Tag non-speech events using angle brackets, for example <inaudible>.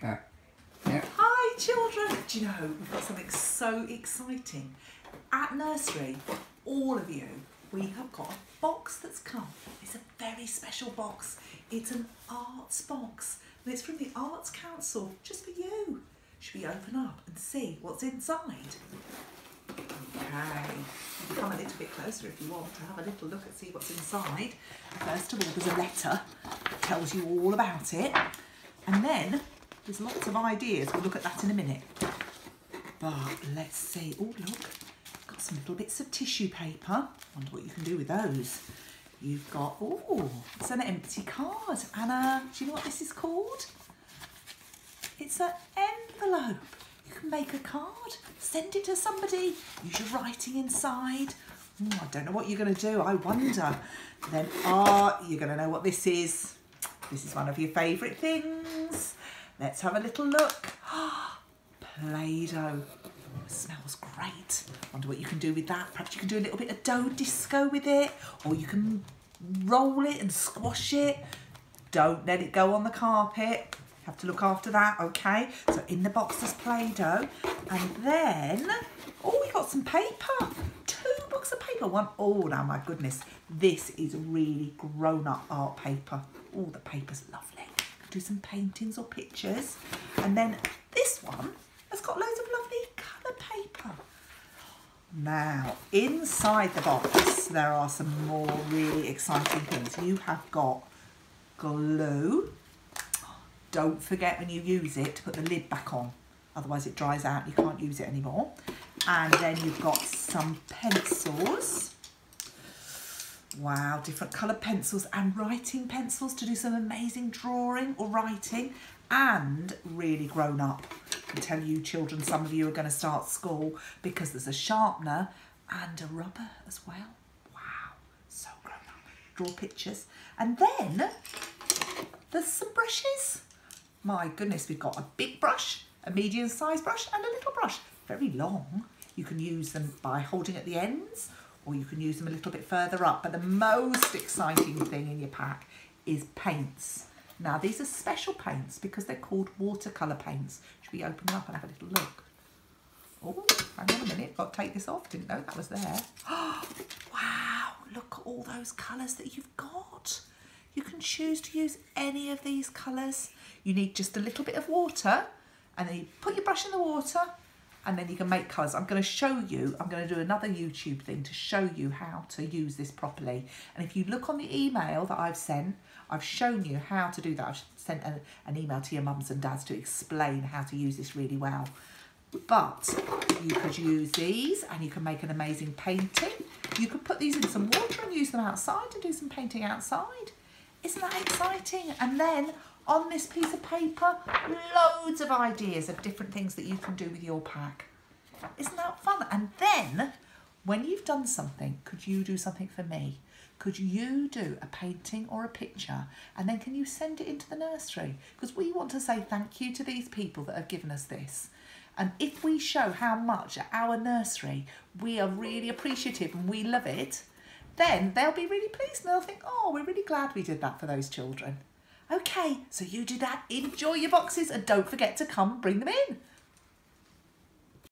Yeah. Hi children! Do you know, we've got something so exciting. At nursery, all of you, we have got a box that's come. It's a very special box. It's an arts box and it's from the Arts Council, just for you. Should we open up and see what's inside? Okay, come a little bit closer if you want to have a little look and see what's inside. First of all, there's a letter that tells you all about it. And then there's lots of ideas. We'll look at that in a minute. But let's see. Oh, look. Got some little bits of tissue paper. Wonder what you can do with those. You've got, oh, it's an empty card. Uh, do you know what this is called? It's an envelope. You can make a card, send it to somebody, use your writing inside. Oh, I don't know what you're going to do. I wonder. Then, ah, you're going to know what this is. This is one of your favourite things. Let's have a little look. <gasps> Play-Doh. Smells great. Wonder what you can do with that. Perhaps you can do a little bit of dough disco with it, or you can roll it and squash it. Don't let it go on the carpet. Have to look after that, okay? So in the box there's Play-Doh, and then oh, we got some paper. Two books of paper. One. Oh, now my goodness, this is really grown-up art paper. Oh, the paper's lovely. Do some paintings or pictures, and then this one has got loads of lovely colour paper. Now, inside the box, there are some more really exciting things. You have got glue. Don't forget when you use it to put the lid back on. Otherwise it dries out and you can't use it anymore. And then you've got some pencils. Wow, different coloured pencils and writing pencils to do some amazing drawing or writing and really grown up. I can tell you children, some of you are going to start school because there's a sharpener and a rubber as well. Wow, so grown up. Draw pictures. And then there's some brushes. My goodness, we've got a big brush, a medium sized brush and a little brush. Very long. You can use them by holding at the ends or you can use them a little bit further up. But the most exciting thing in your pack is paints. Now these are special paints because they're called watercolour paints. Should we open them up and have a little look? Oh, hang on a minute, got to take this off. Didn't know that was there. Oh, <gasps> wow, look at all those colours that you've got. You can choose to use any of these colours. You need just a little bit of water and then you put your brush in the water and then you can make colours. I'm going to show you, I'm going to do another YouTube thing to show you how to use this properly. And if you look on the email that I've sent, I've shown you how to do that. I've sent a, an email to your mums and dads to explain how to use this really well. But you could use these and you can make an amazing painting. You could put these in some water and use them outside to do some painting outside. Isn't that exciting? And then on this piece of paper, loads of ideas of different things that you can do with your pack. Isn't that fun? And then, when you've done something, could you do something for me? Could you do a painting or a picture and then can you send it into the nursery? Because we want to say thank you to these people that have given us this. And if we show how much at our nursery we are really appreciative and we love it, then they'll be really pleased and they'll think, oh, we're really glad we did that for those children. Okay, so you do that, enjoy your boxes and don't forget to come bring them in.